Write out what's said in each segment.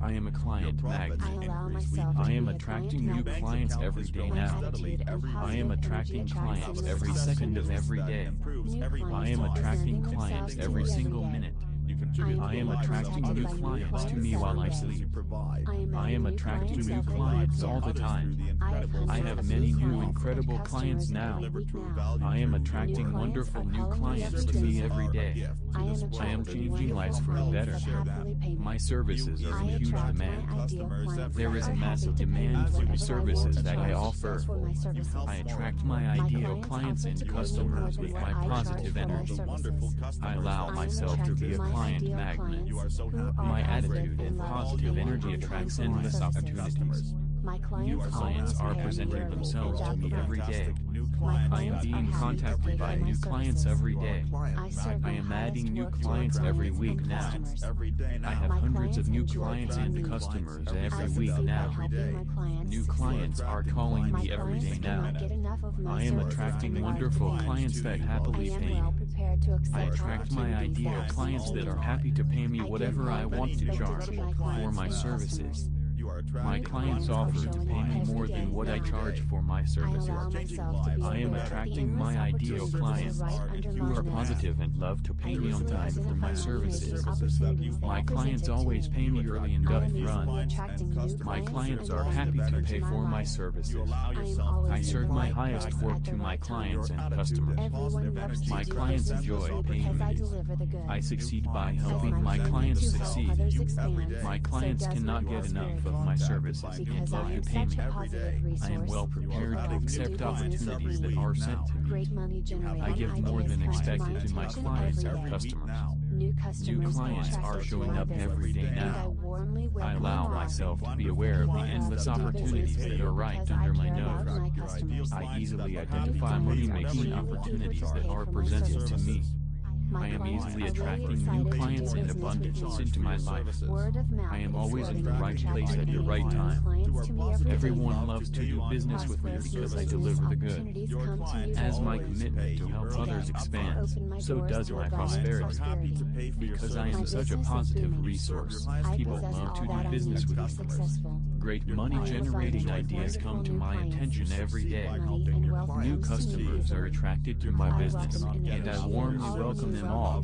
I am a client magnet. I allow myself I am attracting new clients every day now. I am attracting clients every second of every day. I am attracting clients every single minute contribute. I am attracting new clients to me while I sleep. I am attracting new clients all the time. I have many new incredible clients now. I am attracting wonderful new clients to me every day. I am changing lives for the better. My services are in huge demand. There is a massive demand for the services that I offer. I attract my ideal clients and customers with my positive energy. I allow myself to be a client and magnet. You are so. My attitude and positive energy attracts endless opportunities. My clients, are clients are presenting themselves to me every day. I am being contacted by new clients every day. I, I am adding new clients every week now. I have hundreds of new clients and customers every week now. New clients are calling me every day now. I am attracting wonderful clients that happily pay me. I attract my ideal clients that are happy to pay me whatever I want to charge for my services. My clients offer to pay me more than what I charge for my services. I am attracting my ideal clients You are positive and love to pay me on time for my services. My clients always pay me early and upfront. My clients are happy to pay for my services. I serve my highest work to my clients and customers. My clients enjoy paying me. I succeed by helping my clients succeed. My clients cannot get enough of my my services and love to. I am well prepared to accept opportunities that are sent to me. I give more than expected to my clients our customers. New, New clients are showing up every day now. I, I allow myself to be aware of the endless opportunities that are right under my nose. I easily identify money-making opportunities that are presented to me. I am easily attracting new clients in abundance into my life. I am always in the right place at the right time. Everyone loves to do business with me because I deliver the good. As my commitment to help others expands, so does my prosperity. Because I am such a positive resource, people love to do business with me. Great money-generating ideas come to my attention every day. New customers are attracted to my business, and I warmly welcome them them all.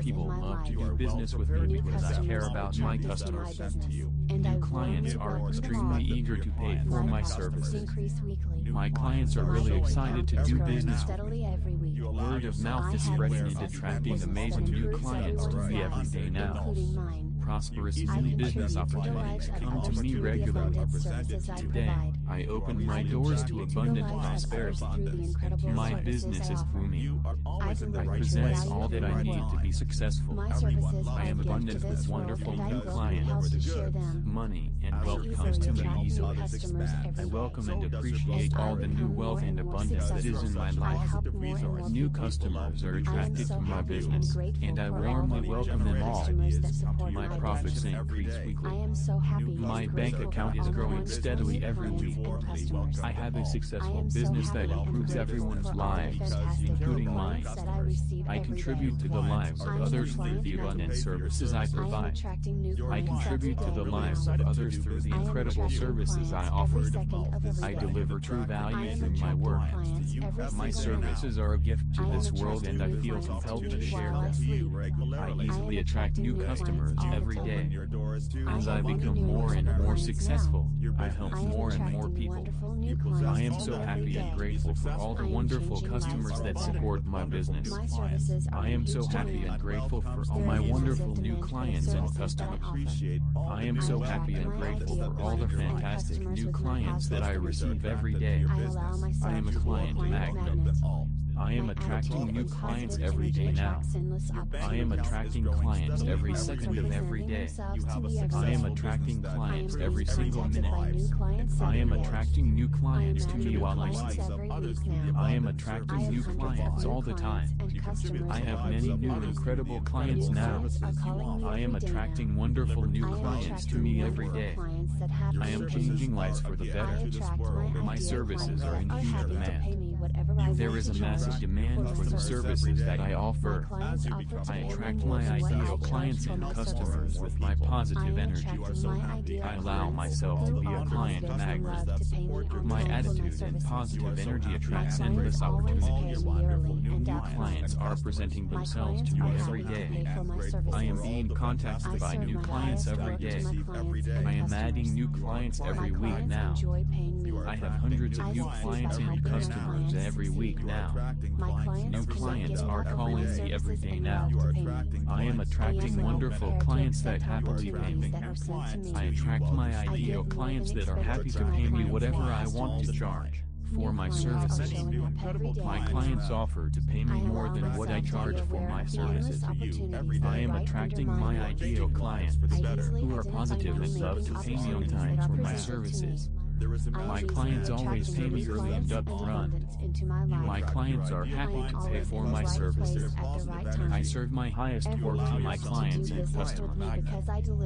People love to do business with me because I care about my customers. New clients are extremely eager to pay for my services. My clients are really excited to do business with me. Word of mouth is spreading and attracting amazing new clients to me every day now prosperous new business opportunities come to me regularly. Today, I open my doors to abundant prosperity. My business is booming. I possess all that I need to be successful. I am abundant with wonderful new clients. Money and wealth comes to me easily. I welcome and appreciate all the new wealth and abundance that is in my life. New customers are attracted to my business, and I warmly welcome them all. My profits increase weekly. My bank account is growing steadily every week welcome. I have a successful business so that improves everyone's lives, including mine. I, I contribute to the lives of others through the abundant services I provide. I contribute to the lives of others through the incredible services I offer. I deliver true value through my work. My services are a gift to this world and I feel compelled to share them. I easily attract new customers every day. As I become more and more successful, I help more and more people. I am so happy and grateful for all the wonderful customers that support my business. I am so happy and grateful for all my wonderful new clients and customers. I am so happy and grateful for all the fantastic new clients that I receive every day. I am a client magnet. I am attracting new clients positive every energy day now. I am attracting clients every second of every day. I am attracting clients every single minute. I am attracting new clients to me while I sleep. I am attracting new clients all the time. I have many new incredible clients now. I am attracting wonderful new clients to me every day. I am changing lives for the better. My services are in huge demand. There is a massive demand for the services that I offer. I attract my ideal clients and customers with my positive energy. I allow myself to be a client magnet. My attitude and positive energy attracts endless opportunities. New clients are presenting themselves to me every day. I am being contacted by new clients every day. I am adding new clients every week now. I have hundreds of new clients and customers every week now attracting My clients clients are calling me every day now. You are attracting I am attracting wonderful clients that happily pay me. I attract my ideal clients that are happy to pay me whatever I want to charge for my services. My clients offer to pay me more than what I charge for my services. I am attracting my ideal clients who are positive and love to pay me on time for my services. My clients always pay me early up front. My clients are happy to pay for my services. I serve my highest work to my clients and customers.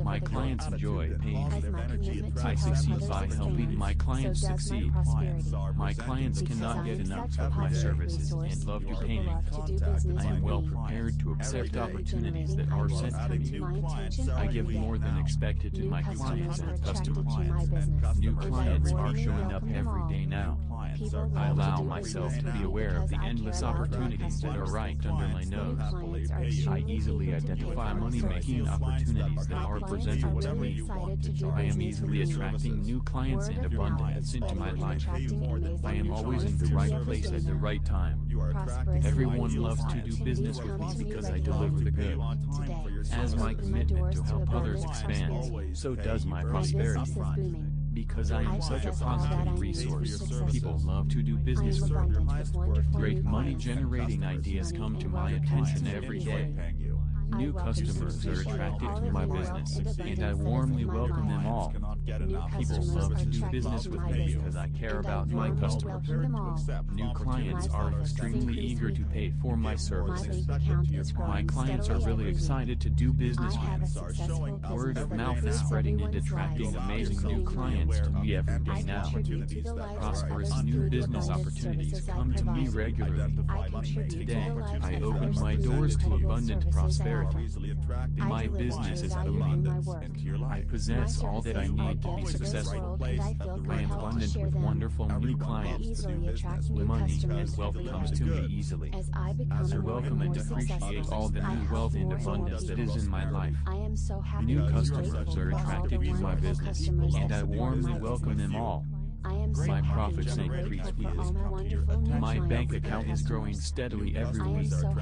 My clients enjoy paying. I succeed by helping my clients succeed. My clients cannot get enough of my services and love to pay me. I am well prepared to accept opportunities that are sent to me. I give more than expected to my clients and customers. New clients clients are showing up every day now. I allow myself to be aware of the endless opportunities that are right under my nose. I easily identify money-making opportunities that are presented to me. I am easily attracting new clients and abundance into my life. I am always in the right place at the right time. Everyone loves to do business with me because I deliver the good. As my commitment to help others expands, so does my prosperity. Because I am such a positive resource, people love to do business with me. Great money generating ideas come to my attention every day. New customers are attracted to my business, and I warmly welcome them all. Get new enough people love to do business with me because I care about my customers. New clients are extremely eager to pay for my services. My clients are really excited to do business with me. Word of mouth is spreading and attracting amazing new clients to me every day now. Prosperous new business opportunities come to me regularly. Today, I open my doors to abundant prosperity. My business is booming. I possess all that I need I get always successful place and I feel right abundant with wonderful Everyone new clients. Easily attract new money and wealth comes to me easily. As I become I welcome and appreciate all the new wealth and abundance that is in my life. I am so happy. New customers are attracted to my business, and I warmly welcome them all. I am my profits increase weekly. My bank account is growing steadily every week. So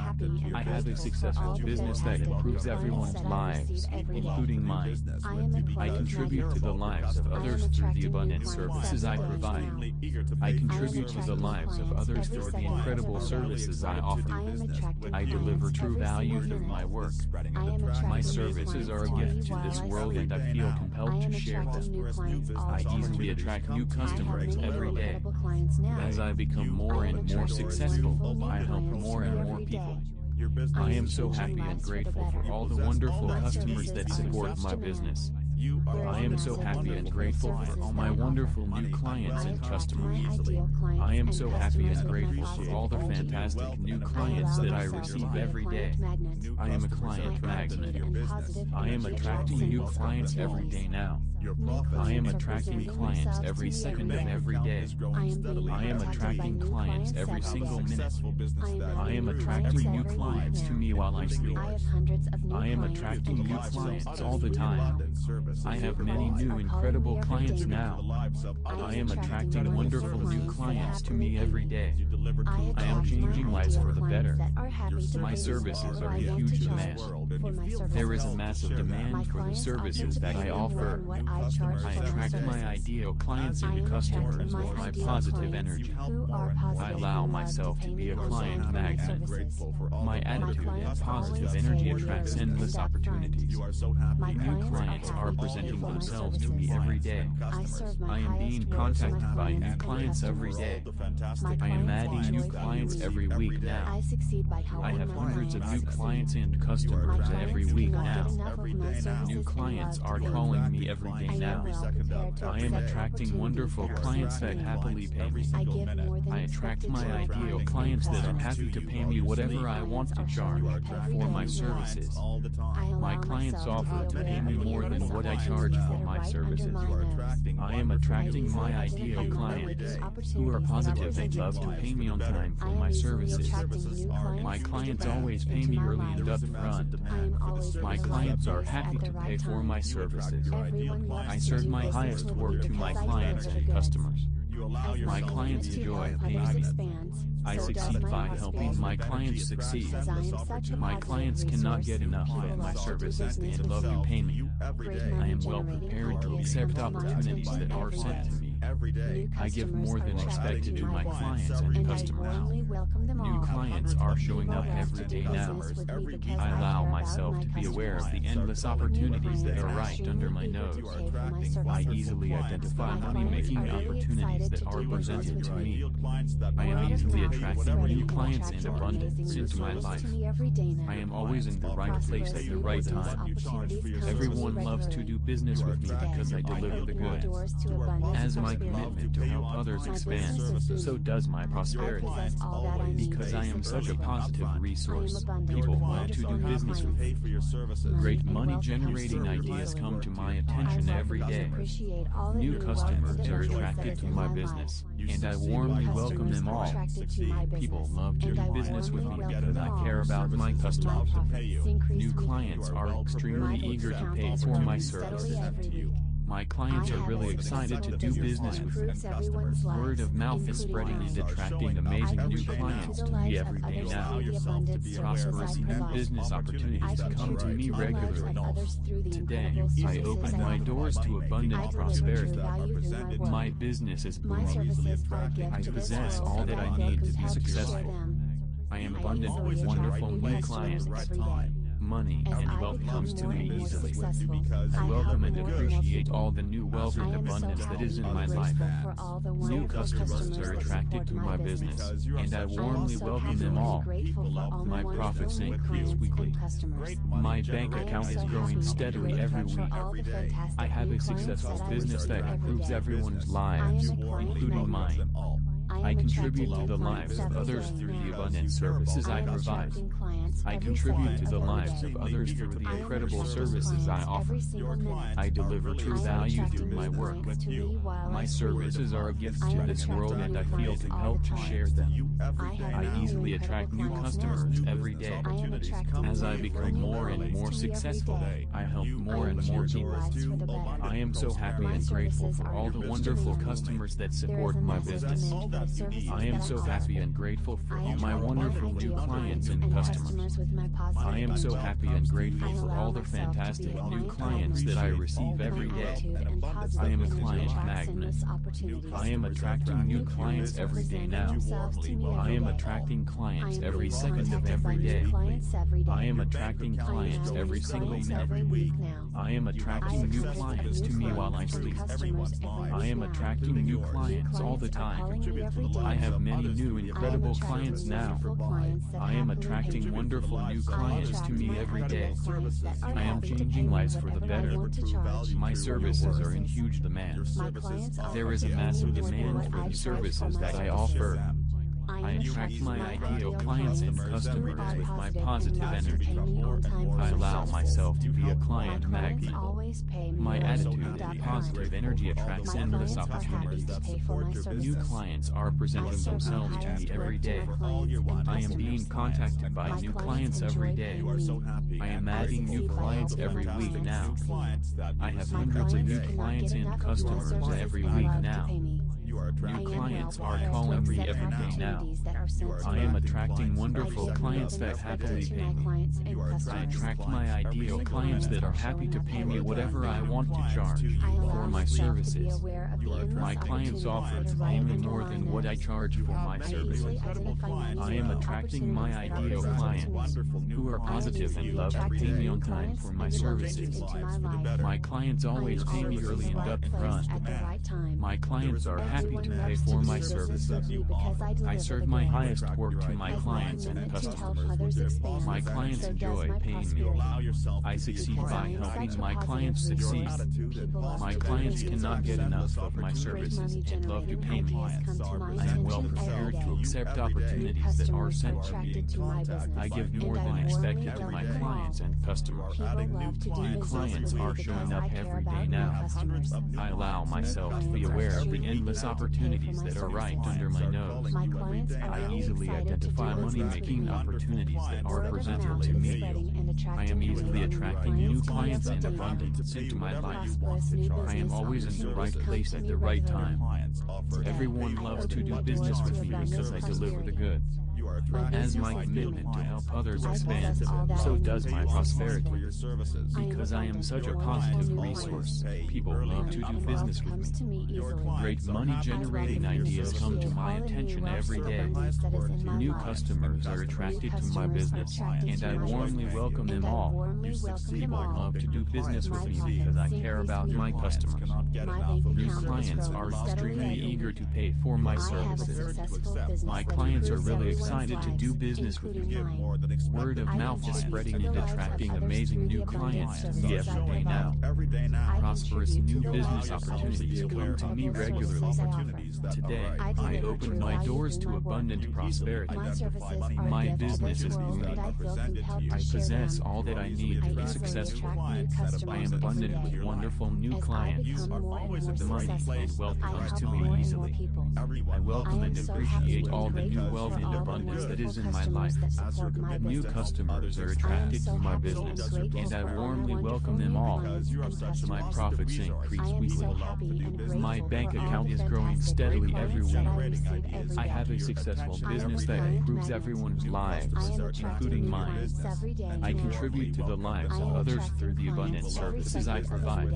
I have a successful business that improves everyone's lives, including mine. I contribute to the lives of others through the abundant services I provide. I contribute to the lives of others through the incredible services I offer. I deliver true value through my work. My services are a gift to this world and I feel compelled to share them. I easily attract new customers every day. As I become more and more successful, I help more and more people. I am so happy and grateful for all the wonderful customers that support my business. You are I am so happy and grateful for all my wonderful new clients and customers. I am so happy and grateful for all the fantastic new clients that I receive every day. I am a client magnet. I am attracting new clients every day now. I am attracting clients every second of every day. I am attracting clients every single minute. I am attracting new clients to me while I sleep. I am attracting new clients all the time services. I have many new incredible clients now. I am attracting wonderful new clients to me every day. I am changing lives for the better. My services are in huge demand. There is a massive demand for the services that I offer. I attract my ideal clients and customers with my positive energy. I allow myself to be a client magnet. My attitude and positive energy attracts endless opportunities. My new clients are presenting themselves to me every day. I, am being contacted by new clients every day. I am adding new clients every week now. I, I have hundreds of new clients and customers every week now. New clients are calling me every day now. I am attracting wonderful clients that happily pay me. I attract my ideal clients that are happy to pay me whatever I want to charge for my services. My clients offer to pay me more than what I I charge for my services. I am attracting my ideal clients who are positive and love to pay me on time for my services. My clients always pay me early and up front. My clients are happy to pay for my services. I serve my highest work to my clients and customers allow my clients enjoy paying them. I succeed by helping my clients succeed. My clients cannot get enough of my services and love to pay me. I am well prepared to accept opportunities that are sent to me every day. I give more than expected to my clients and customers. New clients are showing up every day now. I allow myself to be aware of the endless opportunities that are right under my nose. I easily identify money-making opportunities that are presented to me. I am easily attracting new clients in abundance into my life. I am always in the right place at the right time. Everyone loves to do business with me because I deliver the goods. As my my commitment to help others expand, so does my prosperity. Because I am such a positive resource, people want to do business with me. Great money-generating ideas come to my attention every day. New customers are attracted to my business, and I warmly welcome them all. People love to do business with me. and I care about my customers. New clients are extremely eager to pay for my services. My clients are really excited to do business with them. Word of mouth is spreading and attracting amazing new clients to me every day now. Prosperous new business opportunities come to me regularly. Today, I open my doors to abundant prosperity. My business is booming. I possess all that I need to be successful. I am abundant with wonderful new clients money As and wealth comes to me easily. Because I welcome and appreciate all the new wealth and abundance that is in my life. New customers are attracted to my business, and I warmly welcome them all. My profits increase weekly. My bank account is growing steadily every week. I have a successful business that improves everyone's lives, including mine. I contribute to the lives of others through the abundant services I provide. I contribute to the lives of others through the incredible services I offer. I deliver true value through my work. My services are a gift to this world and I feel compelled to share them. I easily attract new customers every day. As I become more and more successful, I help more and more people. I am so happy and grateful for all the wonderful customers that support my business. I am so happy and grateful for all my wonderful new clients and customers. I am so happy and grateful for all the fantastic new clients that I receive every day. I am a client magnet. I am attracting new clients every day now. I am attracting clients every second of every day. I am attracting clients every single minute. I am attracting new clients to me while I sleep. I am attracting new clients all the time. I have many new incredible clients now. I am attracting wonderful new clients to me every day. I am changing lives for the better. My services are in huge demand. There is a massive demand for the services that I offer. I attract my ideal clients and customers with my positive energy. I allow myself to be a client magnet. My attitude and positive energy attracts endless opportunities. New clients are presenting themselves to me every day. I am being contacted by new clients every day. I am adding new clients every week now. I have hundreds of new clients and customers every week now. New clients are calling me every day now. I am attracting wonderful clients that happily pay me. I attract my ideal clients that are happy to pay me whatever I want to charge for my services. My clients offer to pay me more than what I charge for my services. I am attracting my ideal clients who are positive and love to pay me on time for my services. My clients always pay me early and up front. My clients are happy to pay for my services. I serve my highest work to my clients and customers. My clients enjoy paying me. I succeed by helping my clients succeed. My clients cannot get enough of my services and love to pay me. I am well prepared to accept opportunities that are sent to me. I give more than expected to my clients and customers. New clients are showing up every day now. I allow myself to be aware of the endless opportunities that are right under my nose. I easily identify money-making opportunities that are presented to me. I am easily attracting new clients and abundance into my life. I am always in the right place at the right time. Everyone loves to do business with me because I deliver the goods. As my commitment to help others expands, so does my prosperity. Because I am such a positive resource, people love to do business with me. Great money-generating ideas come to my attention every day. New customers are attracted to my business, and I warmly welcome them all. People love to do business with me because I care about my customers. New clients are extremely eager to pay for my services. My clients are really excited to do business with me. Word of mouth is spreading and attracting amazing new clients to me every day now. Prosperous new business opportunities come to me regularly. Today, I open my doors to abundant prosperity. My business is booming. I possess all that I need to be successful. I am abundant with wonderful new clients. The money and wealth comes to me easily. I welcome and appreciate all the new wealth and abundance that is in my life. New customers are attracted to my business, and I warmly welcome them all. My profits increase weekly. My bank account is growing steadily every week. I have a successful business that improves everyone's lives, including mine. I contribute to the lives of others through the abundant services I provide.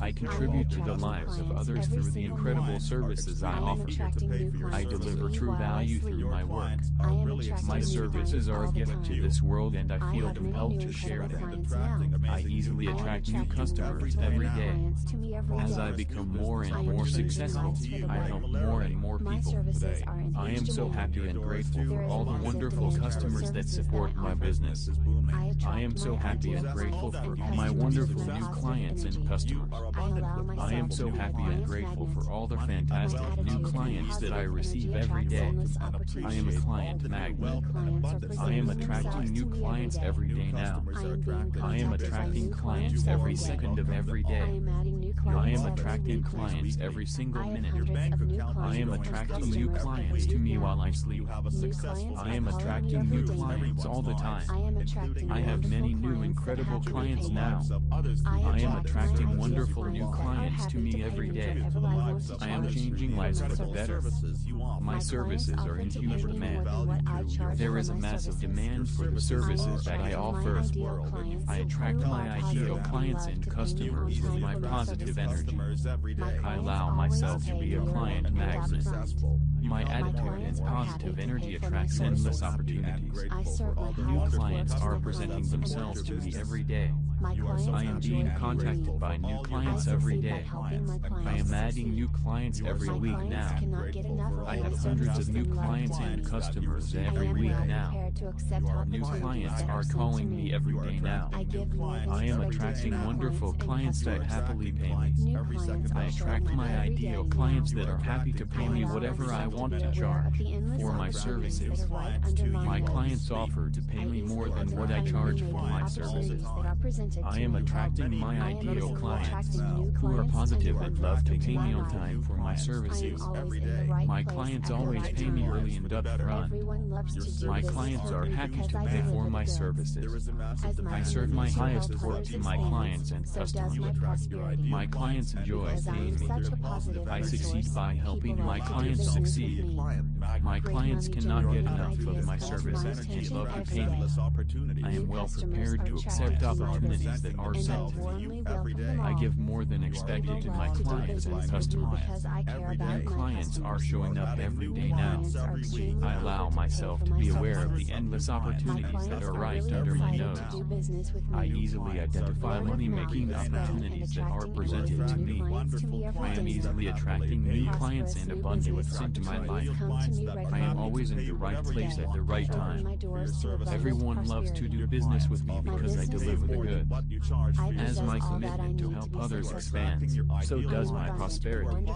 I contribute to the lives of others through the incredible services I offer. I deliver true value through my work. My services are a gift to this world and I feel compelled to share them. I easily attract new customers every day. As I become more and more successful, I help more and more people. I am so happy and grateful for all the wonderful customers that support my business. I am so happy and grateful for all my wonderful new clients and customers. I am so happy and grateful for all the fantastic new clients that I receive every day. I am a client magnet. I am attracting new clients every day now. I am attracting clients every second of every day. I am attracting clients every single minute. I am attracting new clients to me while I sleep. I am attracting new clients all the time. I have many new incredible clients now. I am attracting wonderful new clients to me every day. I am changing lives for the better. My services are in huge demand. There is a massive demand for the services that I offer. I attract my ideal clients and customers with my positive energy. I allow myself to be a client magnet. My attitude and positive energy attracts endless opportunities. New clients are presenting themselves to me every day. I am being contacted by new clients every day. I am adding new clients every week now. I have hundreds of new clients and customers every week now. New clients are calling me every day now. I am attracting wonderful clients that happily pay me. I attract my ideal clients that are happy to pay me whatever I want to charge for my services. My clients offer to pay me more than what I charge for my services. I am attracting my ideal clients who are positive and love to pay me on time for my services. My clients always pay me early and upfront. My clients are happy to pay for my services. I serve my highest work to my clients and customers. My clients enjoy paying me. I succeed by helping my clients succeed. Succeed. My clients cannot get enough of my service and love to pay me. I am well prepared to accept opportunities that are sent to me. I give more than expected to my clients and customers. New clients are showing up every day now. I allow myself to be aware of the endless opportunities that are right under my nose. I easily identify money-making opportunities that are presented to me. I am easily attracting new clients and abundance into my life. I am always in the right place at the right time. Everyone loves to do business with me because I deliver the goods. As my commitment to help others expands, so does my prosperity.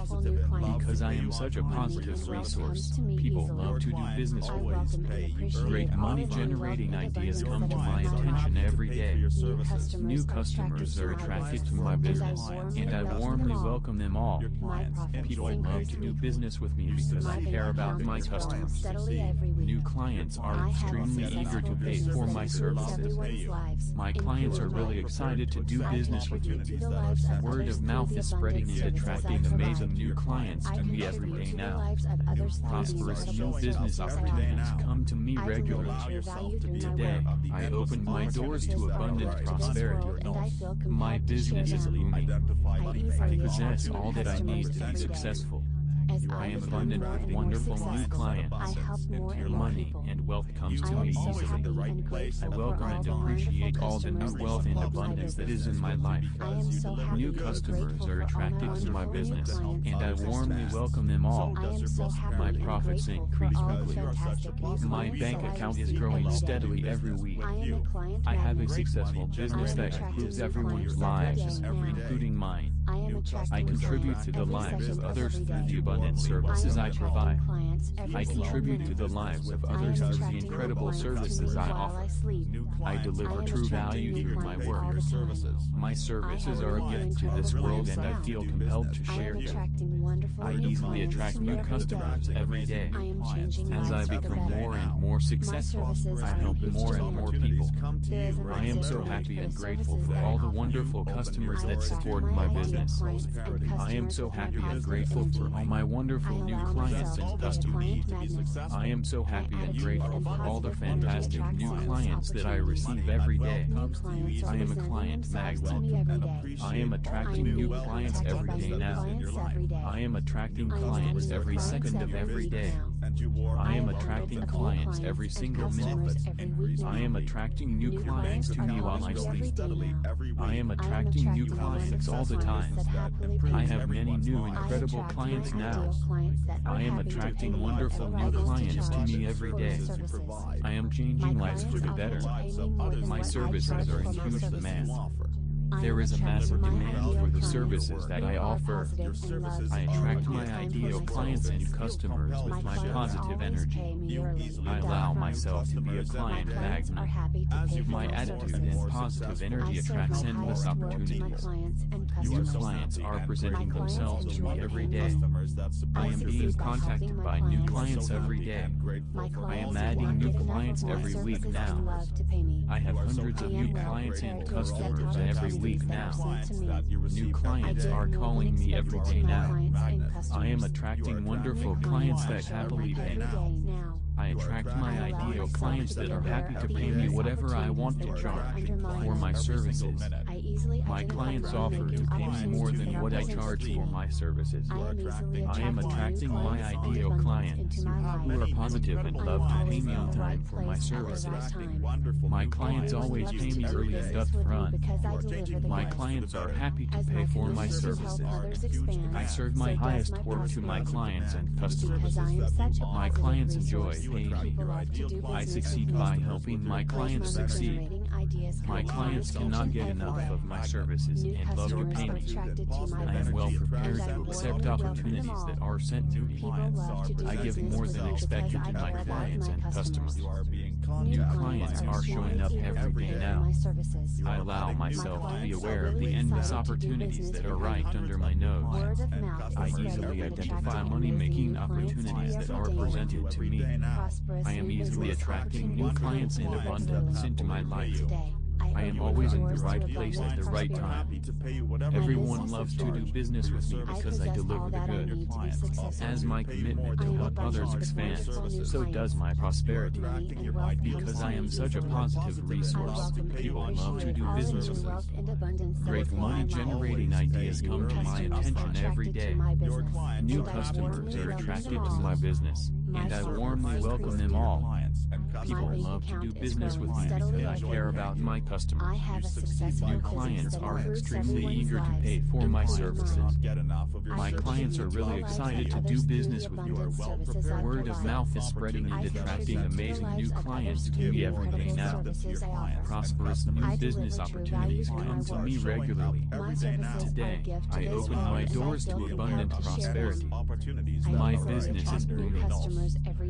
Because I am such a positive resource, people love to do business with me. Great money-generating ideas come to my attention every day. New customers are attracted to my business, and I warmly welcome them all. People love to do business. with me because I care about my customers. New clients are extremely eager to pay for my services. My clients are really excited to do business with me. Word of mouth is spreading and attracting amazing new clients to me every day now. Prosperous new business opportunities come to me regularly. Today, I opened my doors to abundant prosperity. My business is booming. I possess all that I need to be successful. I am abundant with wonderful new clients. I help more and Your money and wealth comes to me easily. I welcome and appreciate all the new wealth and abundance that is in my life. New customers are attracted to my business, and I warmly welcome them all. My profits increase quickly. My bank account is growing steadily every week. I have a successful business that improves everyone's lives, including mine. I contribute to the lives of others through the abundant services I provide. I contribute to the lives of others through the incredible services I offer. I deliver true value through my work. My services are a gift to this world and I feel compelled to share them. I easily attract new customers every day. As I become more and more successful, I help more and more people. I am so happy and grateful for all the wonderful customers that support my business. I am so happy and grateful for all my wonderful new clients and customers. I am so happy and grateful for all the fantastic new clients that I receive every day. I am a client magnet. I am attracting new clients every day now. I am attracting clients every second of every day. I am attracting clients every single minute. I am attracting new clients to me while I sleep. I am attracting new clients all the time. I have many new incredible clients now. I am attracting wonderful new clients to me every day. I am changing lives for the better. My services are in huge demand. There is a massive demand for the services that I offer. I attract my ideal clients and customers with my positive energy. I allow myself to be a client magnet. My attitude and positive energy attracts endless opportunities. New clients are presenting themselves to me every day. I am being contacted by new clients every day. I am adding new clients every week now. I have hundreds of new clients and customers every week now. New clients are calling me every day now. I am attracting wonderful clients that happily pay now. I attract my ideal clients that are happy to pay me whatever I want to charge for my services. My clients offer to pay me more than what I charge for my services. I am attracting my ideal clients who are positive and love to pay me on time for my services. My clients always pay me early and upfront. My clients are happy to pay for my services. I serve my highest work to my clients and customers. My clients enjoy paying me. I succeed by helping my clients succeed. My clients cannot get enough of my services and love to pay me. I am well prepared to accept opportunities that are sent to me. I give more than expected to my clients and customers. New clients are showing up every day now. I allow myself to be aware of the endless opportunities that are right under my nose. I easily identify money-making opportunities that are presented to me. I am easily attracting new clients in abundance into my life. I am always in the right place at the right time. Everyone loves to do business with me because I deliver the goods. As my commitment to help others expands, so does my prosperity. Because I am such a positive resource, people love to do business with me. Great money generating ideas come to my attention every day. New customers are attracted to my business, and I warmly welcome them all. People love to do business with me and I care about my customers. New clients are extremely eager to pay for my services. My clients are really excited to do business with you. Word of mouth is spreading and attracting amazing new clients to me every day now. Prosperous new business opportunities come to me regularly. Today, I open my doors to abundant prosperity. My business is booming.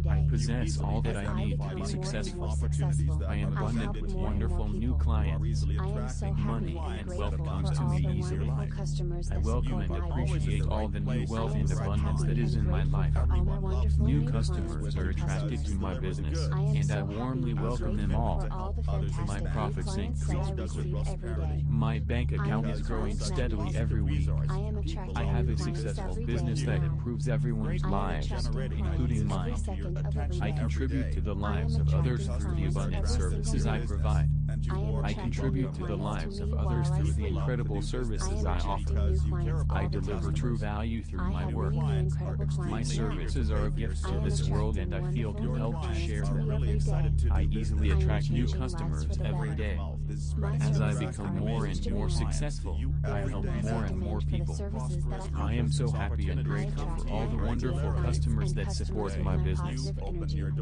I possess all that I need to be successful. successful. I am abundant with wonderful new clients. I am so money and wealth comes to me easily. I welcome and appreciate all the new wealth and abundance that is in my life. New customers are attracted to my business, and I warmly welcome them all. My profits increase weekly. My bank account is growing steadily every week. I have a successful business that improves everyone's lives, including mine. I contribute to the lives of others through the abundant services I provide. I contribute to the lives of others through the incredible services I offer. I deliver true value through my work. My services are a gift to this world and I feel compelled to share them. I easily attract new customers every day. As I become more and more successful, I help more and more people. I am so happy and grateful for all the wonderful customers that support my business.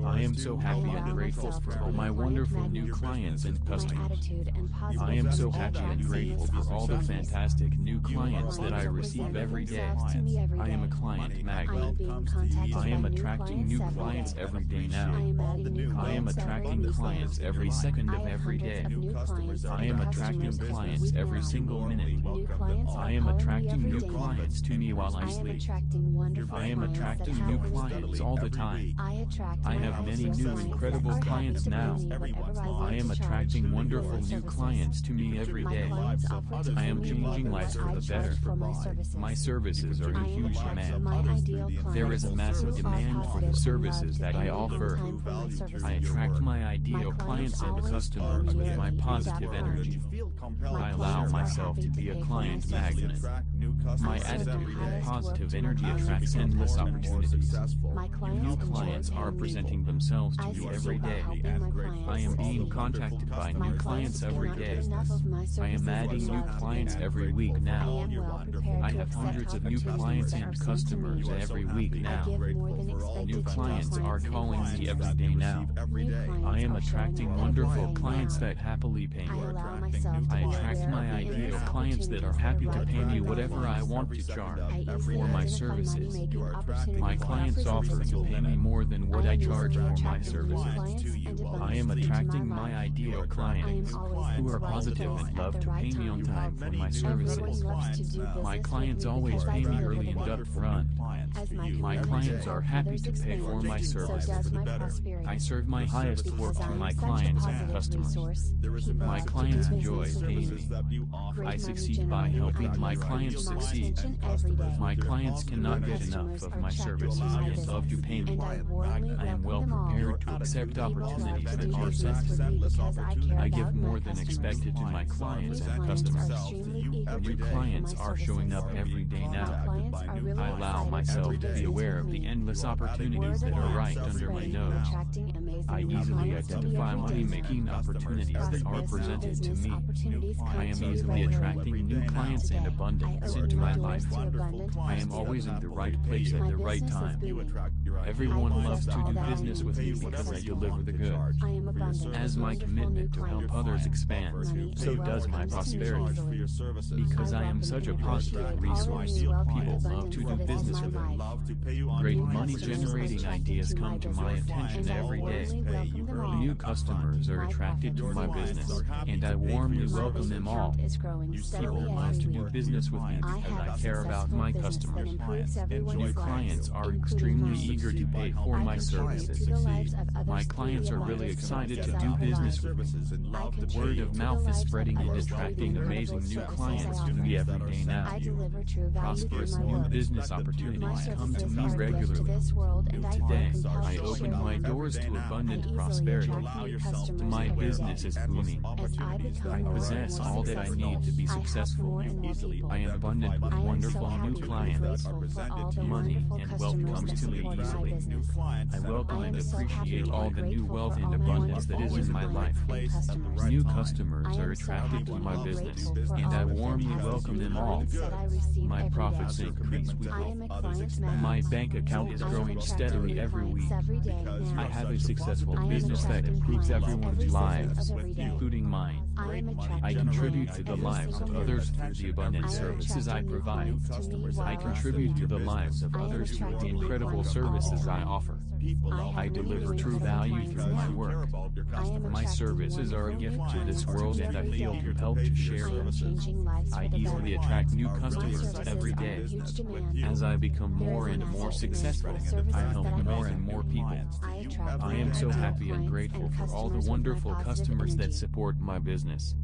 I am so happy and grateful for all my wonderful new clients and customers. I am so happy and grateful for all the fantastic new clients that I receive every day. I am a client magnet. I am attracting new clients every day now. I am attracting clients every second of every day clients I am attracting clients every single minute. I am attracting new clients to me while I sleep. I am attracting new clients all the time. I have many new incredible clients now. I am attracting wonderful new clients to me every day. I am changing lives for the better. My services are in huge demand. There is a massive demand for the services that I offer. I attract my ideal clients and customers with my podcast positive energy. I allow myself to be a client magnet. My attitude and positive energy attracts endless opportunities. New clients are presenting themselves to you every day. I am being contacted by new clients every day. I am adding new clients every week now. I have hundreds of new clients and customers every week now. New clients are calling me every day now. I am attracting wonderful clients that happily pay. I attract my ideal clients that are happy to pay me whatever I want to charge for my services. My clients offer to pay me more than what I charge for my services. I am attracting my ideal clients who are positive and love to pay me on time for my services. My clients always pay me early and up front. My clients are happy to pay for my services. I serve my highest work to my clients and customers. My clients enjoy that you offer. I succeed by helping my clients succeed. My clients cannot get enough of my services and love to pay me. I am well prepared to accept opportunities that are sent. I give more than expected to my clients and customers. New clients are showing up every day now. I allow myself to be aware of the endless opportunities that are right under my nose. I easily identify money-making opportunities that are presented to me. I am easily attracting new clients and abundance into my life. I am always in the right place at the right time. Everyone loves to do business with me because I deliver the goods. As my commitment to help others expands, so does my prosperity. Because I am such a positive resource, people love to do business with me. Great money generating ideas come to my attention every day of the mouth is lives of spreading and others attracting through the amazing incredible new services clients I to me offer. every day now. I deliver true my Prosperous through my new work. business My opportunities come to services me are a gift to regularly. this world, and I Today, feel compelled I to open share my them. doors to me regularly. Today, I abundant easily prosperity. attract new customers My business is booming. As I I possess all that I need to be successful. more and. I am abundant with I so wonderful new clients. grateful for all the Money and wealth comes to me easily. business. I welcome and so appreciate all the new wealth and abundance that is in my life. clients and customers. New customers are attracted to my business, and I warmly welcome them all. clients that I receive My profits increase weekly. I am a client magnet. My bank account is growing steadily every week. every day now. I have a successful I am business that improves everyone's lives, of every day. including mine. I am attracting I contribute to the lives of others through the abundant services I provide. clients to me while I I contribute to the lives of others through the incredible services I offer. Time. I have deliver true value through my work. My services are a gift to this world and I feel compelled to share them. I easily attract new customers services every are day. in huge demand. As I become more and more successful, demand for the I help more and more people. I attract I more am so happy and grateful for all the customers with my wonderful customers that support my business.